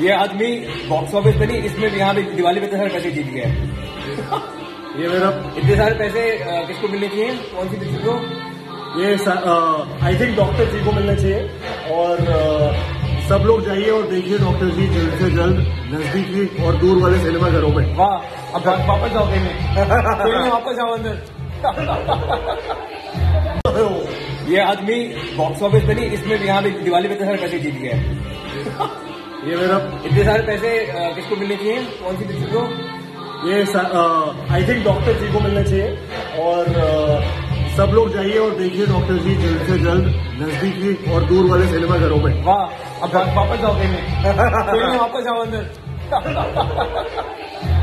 ये आदमी box office पे नहीं इसमें यहाँ पे दिवाली पे इतने सारे पैसे जीत गया ये मेरा इतने सारे पैसे किसको मिलने चाहिए? कौन सी किसी को? ये आई थिंक डॉक्टर जी को मिलना चाहिए। और अ, सब लोग जाइए और देखिए डॉक्टर जी जल्द से जल्द नजदीकी और दूर वाले सिनेमा घरों में। वाह अब वापस जाओ कहीं। वापस जाओ अंदर। ये आदमी बॉक्स ऑफ़िस पे नहीं इसमें यहाँ पे दिवाली पे इतने सारे पैसे जीत गया है। ये मेरा इतने सारे पैसे किसको मिलने चाहिए? कौन सी किसी को? ये आई थिंक डॉक्टर जी को मिलना चाहिए और आ, सब लोग जाइए और देखिए डॉक्टर जी जल्द से जल्द नजदीकी और दूर वाले सिनेमा घरों में। वाह अब वापस जाओ में वापस जाओ अंदर।